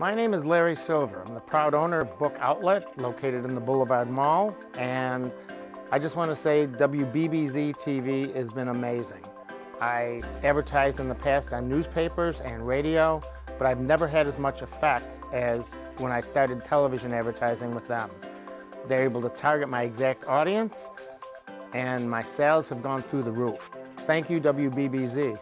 My name is Larry Silver. I'm the proud owner of Book Outlet located in the Boulevard Mall and I just want to say WBBZ TV has been amazing. I advertised in the past on newspapers and radio, but I've never had as much effect as when I started television advertising with them. They're able to target my exact audience, and my sales have gone through the roof. Thank you, WBBZ.